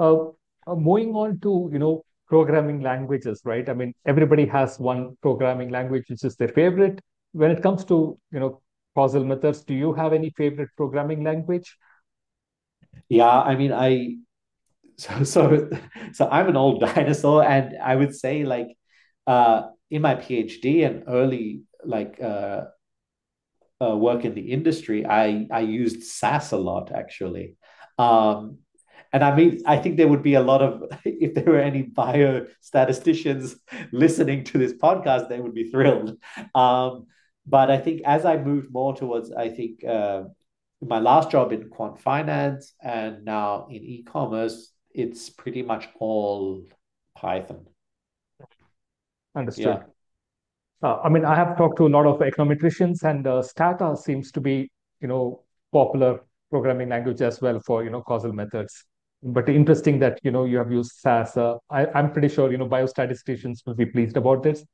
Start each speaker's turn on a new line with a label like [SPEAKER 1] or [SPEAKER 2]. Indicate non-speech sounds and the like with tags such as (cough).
[SPEAKER 1] Uh, uh, moving on to, you know, programming languages, right? I mean, everybody has one programming language which is their favorite. When it comes to, you know, causal methods, do you have any favorite programming language?
[SPEAKER 2] Yeah, I mean, I (laughs) so so so I'm an old (laughs) dinosaur, and I would say like uh in my PhD and early like uh, uh work in the industry, I I used SAS a lot actually. Um and I mean, I think there would be a lot of, (laughs) if there were any biostatisticians (laughs) listening to this podcast, they would be thrilled. Um, but I think as I moved more towards, I think uh, my last job in quant finance and now in e-commerce, it's pretty much all Python.
[SPEAKER 1] Understood.
[SPEAKER 2] Yeah.
[SPEAKER 1] Uh, I mean, I have talked to a lot of econometricians, and uh, Stata seems to be, you know, popular programming language as well for, you know, causal methods. But interesting that, you know, you have used SAS. Uh, I, I'm pretty sure, you know, biostatisticians will be pleased about this.